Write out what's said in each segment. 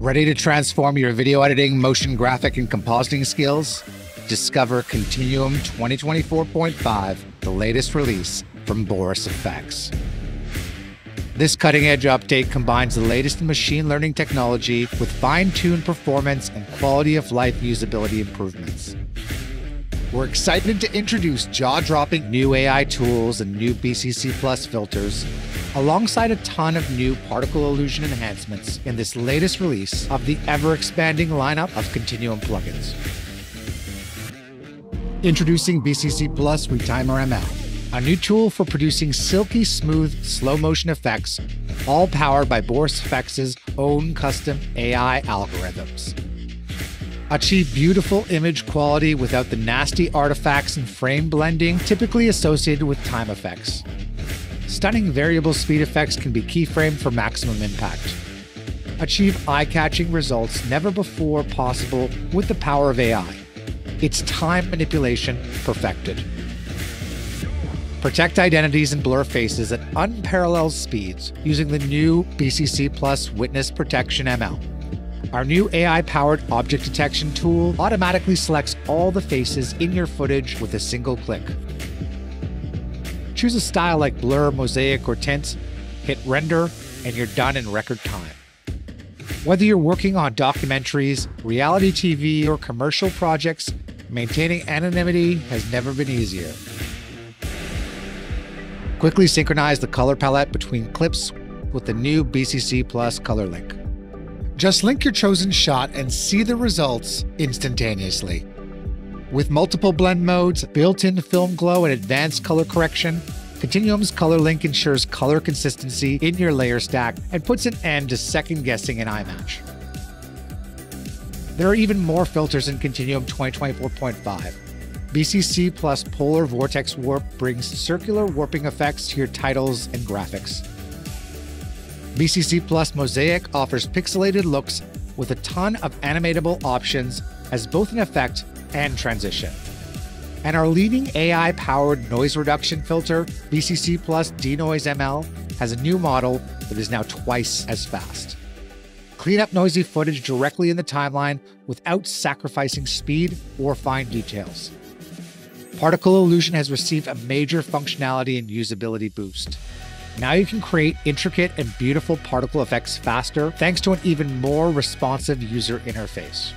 Ready to transform your video editing, motion graphic, and compositing skills? Discover Continuum 2024.5, the latest release from Boris FX. This cutting edge update combines the latest in machine learning technology with fine tuned performance and quality of life usability improvements. We're excited to introduce jaw dropping new AI tools and new BCC Plus filters, alongside a ton of new particle illusion enhancements in this latest release of the ever expanding lineup of Continuum plugins. Introducing BCC Plus Retimer ML a new tool for producing silky smooth slow motion effects, all powered by Boris FX's own custom AI algorithms. Achieve beautiful image quality without the nasty artifacts and frame blending typically associated with time effects. Stunning variable speed effects can be keyframed for maximum impact. Achieve eye catching results never before possible with the power of AI. It's time manipulation perfected. Protect identities and blur faces at unparalleled speeds using the new BCC Plus Witness Protection ML. Our new AI powered object detection tool automatically selects all the faces in your footage with a single click. Choose a style like blur, mosaic, or tint, hit render, and you're done in record time. Whether you're working on documentaries, reality TV, or commercial projects, maintaining anonymity has never been easier. Quickly synchronize the color palette between clips with the new BCC Plus Color Link. Just link your chosen shot and see the results instantaneously. With multiple blend modes, built-in film glow, and advanced color correction, Continuum's Color Link ensures color consistency in your layer stack and puts an end to second guessing in iMatch. There are even more filters in Continuum 2024.5, BCC plus Polar Vortex Warp brings circular warping effects to your titles and graphics. BCC plus Mosaic offers pixelated looks with a ton of animatable options as both an effect and transition. And our leading AI powered noise reduction filter, BCC plus Denoise ML, has a new model that is now twice as fast. Clean up noisy footage directly in the timeline without sacrificing speed or fine details. Particle Illusion has received a major functionality and usability boost. Now you can create intricate and beautiful particle effects faster thanks to an even more responsive user interface.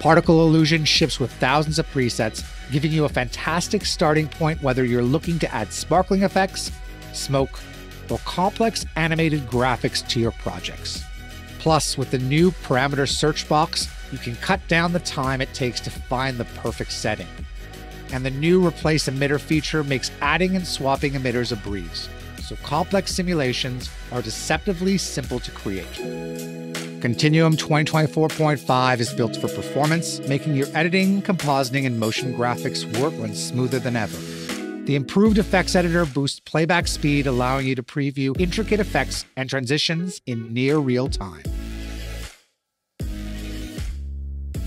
Particle Illusion ships with thousands of presets, giving you a fantastic starting point whether you're looking to add sparkling effects, smoke, or complex animated graphics to your projects. Plus, with the new parameter search box, you can cut down the time it takes to find the perfect setting and the new replace emitter feature makes adding and swapping emitters a breeze. So complex simulations are deceptively simple to create. Continuum 2024.5 is built for performance, making your editing, compositing, and motion graphics work run smoother than ever. The improved effects editor boosts playback speed, allowing you to preview intricate effects and transitions in near real time.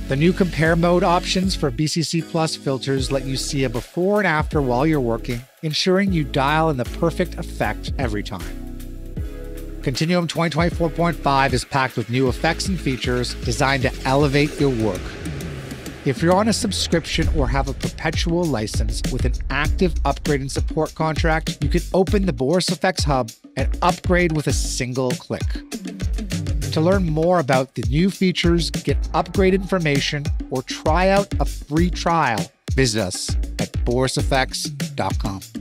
The new compare mode options for BCC Plus filters let you see a before and after while you're working, ensuring you dial in the perfect effect every time. Continuum 2024.5 is packed with new effects and features designed to elevate your work. If you're on a subscription or have a perpetual license with an active upgrade and support contract, you can open the Boris FX Hub and upgrade with a single click. To learn more about the new features, get upgrade information, or try out a free trial, visit us at borisfx.com.